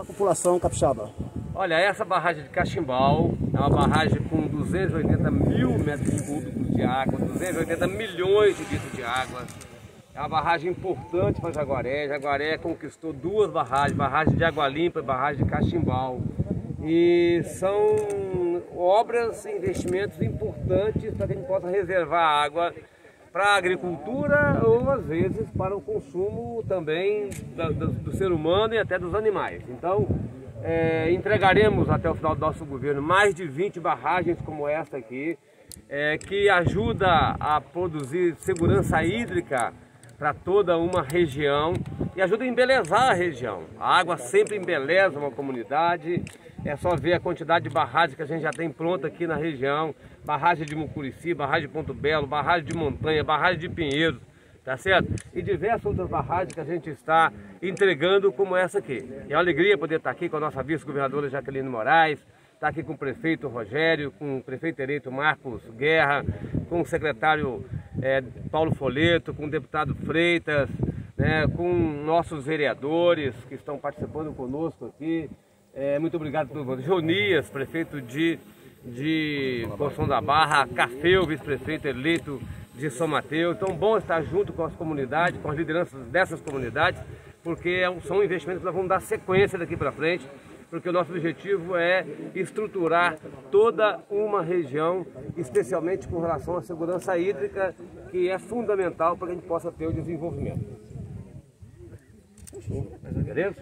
A população capixaba. Olha, essa barragem de Cachimbal é uma barragem com 280 mil metros cúbicos de água, 280 milhões de litros de água. É uma barragem importante para Jaguaré. Jaguaré conquistou duas barragens, barragem de Água Limpa e barragem de Cachimbal. E são obras, investimentos importantes para que a gente possa reservar água para a agricultura ou às vezes para o consumo também do, do ser humano e até dos animais. Então, é, entregaremos até o final do nosso governo mais de 20 barragens como esta aqui, é, que ajuda a produzir segurança hídrica para toda uma região e ajuda a embelezar a região. A água sempre embeleza uma comunidade, é só ver a quantidade de barragens que a gente já tem pronta aqui na região. Barragem de Mucurici, barragem de Ponto Belo, barragem de Montanha, barragem de Pinheiros, tá certo? E diversas outras barragens que a gente está entregando como essa aqui. É uma alegria poder estar aqui com a nossa vice-governadora Jaqueline Moraes, estar aqui com o prefeito Rogério, com o prefeito eleito Marcos Guerra, com o secretário é, Paulo Foleto, com o deputado Freitas, né, com nossos vereadores que estão participando conosco aqui. É, muito obrigado por você. Jonias, prefeito de, de Poção da Barra, Cafeu, vice-prefeito eleito de São Mateus. Então, bom estar junto com as comunidades, com as lideranças dessas comunidades, porque é são investimentos que nós vamos dar sequência daqui para frente, porque o nosso objetivo é estruturar toda uma região, especialmente com relação à segurança hídrica, que é fundamental para que a gente possa ter o desenvolvimento. Beleza?